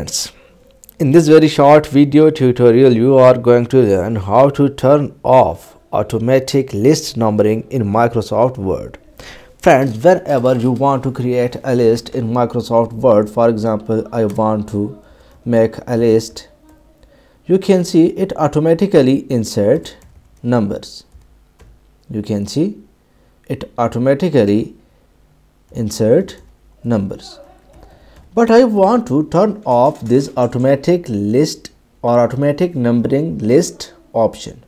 In this very short video tutorial you are going to learn how to turn off automatic list numbering in Microsoft Word. Friends, whenever you want to create a list in Microsoft Word, for example, I want to make a list, you can see it automatically insert numbers. You can see it automatically insert numbers but I want to turn off this automatic list or automatic numbering list option.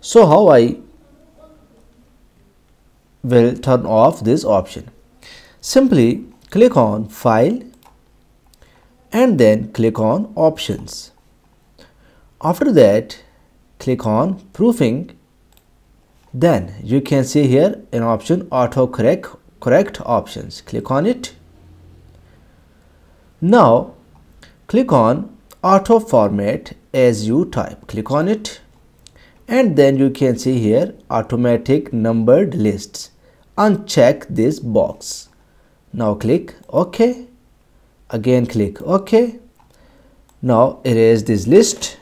So how I will turn off this option? Simply click on file and then click on options. After that click on proofing then you can see here an option auto correct correct options click on it now click on auto format as you type. Click on it and then you can see here automatic numbered lists. Uncheck this box. Now click OK. Again click OK. Now erase this list.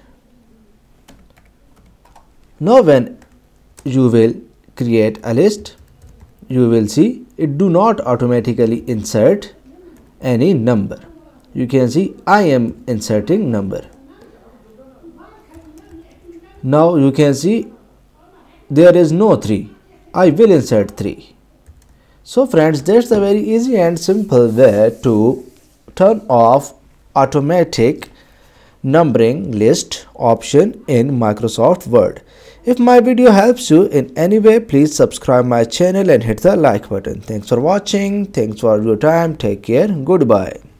Now when you will create a list, you will see it do not automatically insert any number you can see I am inserting number. Now you can see there is no 3 I will insert 3 so friends that's a very easy and simple way to turn off automatic numbering list option in Microsoft Word. If my video helps you in any way please subscribe my channel and hit the like button. Thanks for watching. Thanks for your time. Take care. Goodbye